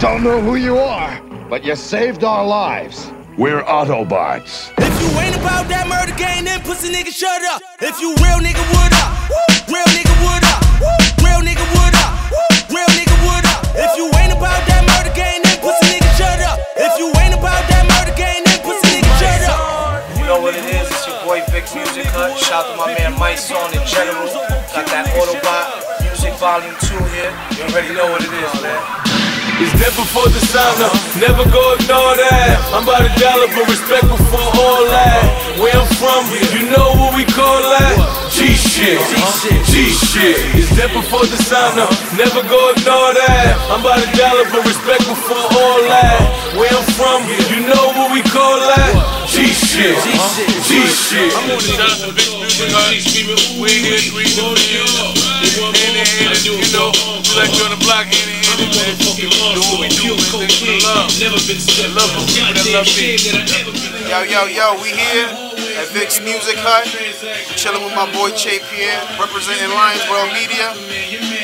Don't know who you are, but you saved our lives. We're Autobots. If you ain't about that murder game, then pussy nigga shut up. If you real nigga, would up? Real nigga, would up? Real nigga, would up? Real nigga, would up? If you ain't about that murder game, then pussy nigga shut up. If you ain't about that murder game, then pussy nigga shut up. You know what it is, it's your boy Vic Music Hut. Shout to my man Mysonne in general. Got that Autobot Music Volume 2 here. You already know what it is, man. It's never for the sound, never go ignore that. I'm about a dollar, but respect before all that. Where I'm from, you know what we call that? G shit, G shit. It's never for the sound, never go ignore that. I'm about a dollar, but respect before all that. Where I'm from, you know what we call that? G shit, G shit. I'm on the shout to Vic Music Hut. We here three to you. Hand in hand, you know. Like you on the block, hand in hand, Thanks for love. I love that. Yo, yo, yo, we here at Vic's Music Hut. Chilling with my boy Che Pierre, representing Lions World Media.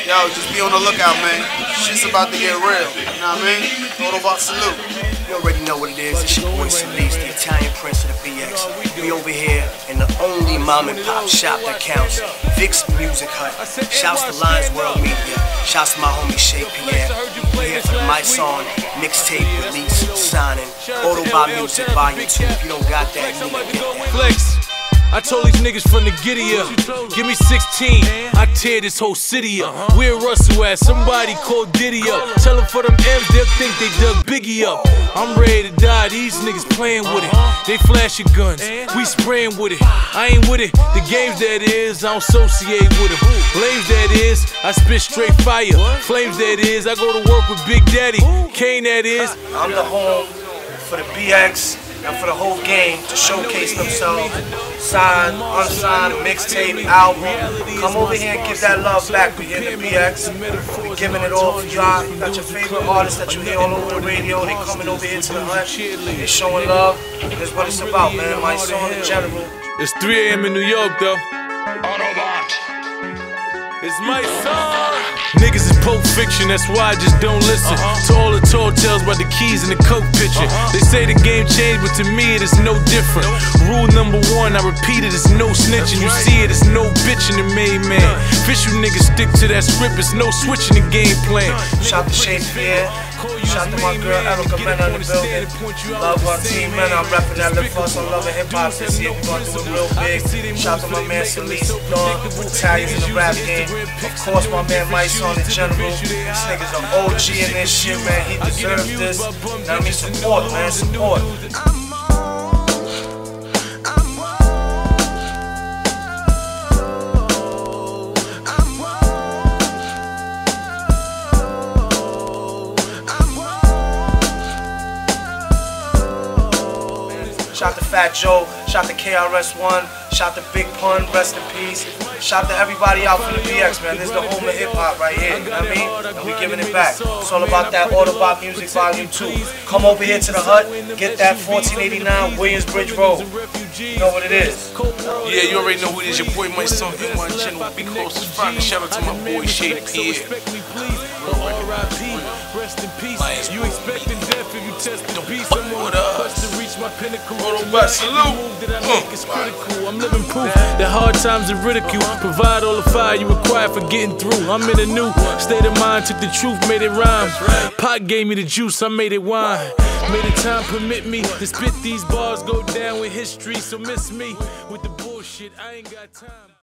Yo, just be on the lookout, man. Shit's about to get real. You know what I mean? Autobot salute. You already know what it is. It's your boy Salese, the Italian Prince of the BX. We over here in the only mom and pop shop that counts, Vic's Music Hut. Shouts to Lions World Media. Shouts to my homie Che Pierre. We here for the Mysonne mixtape release signing. Autobot Music Volume 2. If you don't got that, you need to get that. I told these niggas from the giddy up. Give me 16, I tear this whole city up. Where Russell at? Somebody call Diddy up. Tell them for them M's, they'll think they dug Biggie up. I'm ready to die, these niggas playing with it. They flashing guns, we spraying with it. I ain't with it, the games that is, I don't associate with them. Lames that is, I spit straight fire. Flames that is, I go to work with Big Daddy. Kane that is, I'm the home for the BX and for the whole game to showcase themselves. Signed, unsigned, mixtape, album. Come over here and give that love back. We here in the BX. We giving it all for y'all. You got your favorite artists that you hear all over the radio. They coming over here to the hut. They showing love. That's what it's about, man. Mysonne in general. it's 3 a.m. in New York though. Autobot. It's my song. Niggas is Pulp Fiction, that's why I just don't listen uh-huh. to all the tall tales about the keys and the coke picture. Uh-huh. They say the game changed, but to me it is no different. Rule number one, I repeat it, it's no snitching. You see it, it's no bitching the main man. You niggas stick to that script, it's no switching the game plan. Shout to Che Pierre. Shout to my girl Erica Mena in the building. Love our team, man. I'm rapping that lip us on love and hip hop this year. We gonna do it real big. Shout to my man Salese Dawn, Italians in the rap game. Of course, my man Mike on in general. This nigga's an OG in this shit, man. He deserves this. Now, I mean, support, man. Support. Shout to Fat Joe, shout to KRS-One, shout to Big Pun, rest in peace. Shout to everybody out for the BX, man. This is the home of hip hop right here, you know what I mean? And we giving it back. It's all about that Autobot Music Volume 2. Come over here to the hut, get that 1489 Williamsbridge Road. You know what it is. Yeah, you already know who it is. Your boy, my son, in my channel. Be close to friend. Shout out to my boy, Shady Pierre. R.I.P. Rest in peace. You expecting death if you test the beast. I'm on the quest to reach my pinnacle. Autobot salute. Move critical. I'm living proof that hard times and ridicule provide all the fire you require for getting through. I'm in a new state of mind. Took the truth, made it rhyme. Pot gave me the juice, I made it wine. May the time permit me to spit these bars, go down with history. So miss me with the bullshit. I ain't got time.